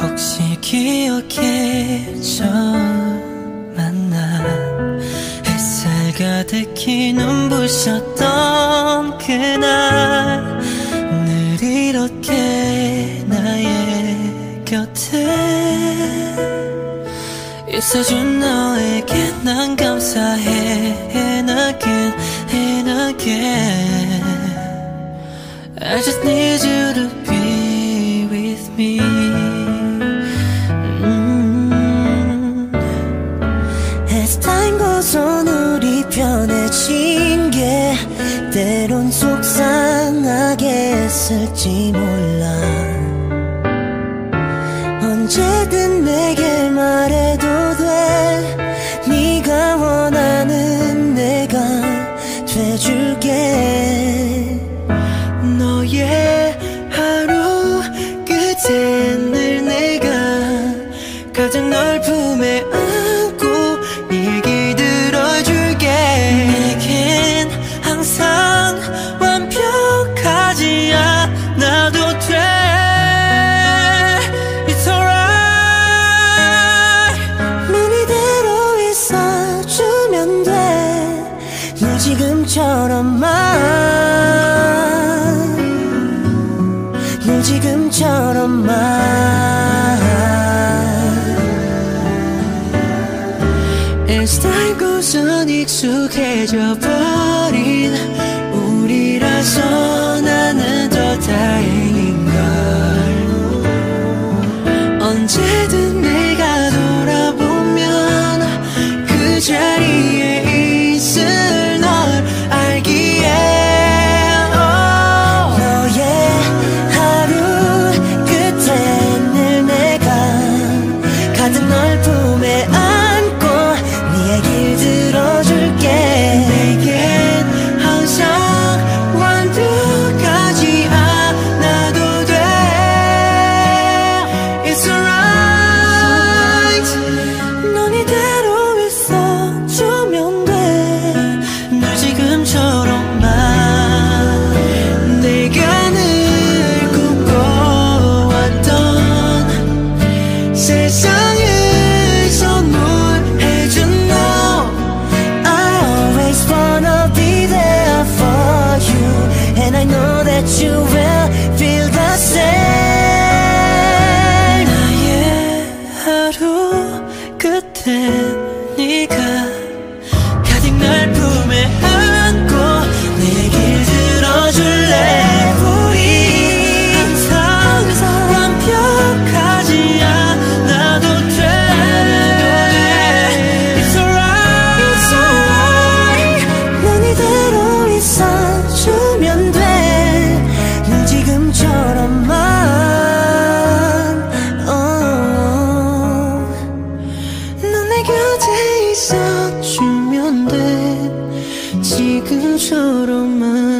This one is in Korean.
혹시 기억해 처음 만나 햇살 가득히 눈부셨던 그날 늘 이렇게 나의 곁에 있어준 너에게 난 감사해 And again and again I just need you 편해진 게 때론 속상하게 했을지 몰라. 언제든 내게 말해도 돼. 네가 원하는 내가 돼줄게. 너의 하루 끝에 늘 내가 가장 널 품에 on 익숙해져 버린 우리라서 나는 더 다행인걸. 언제든 you will feel the same 나의 하루 끝에 네가 있어주면 돼. 지금처럼만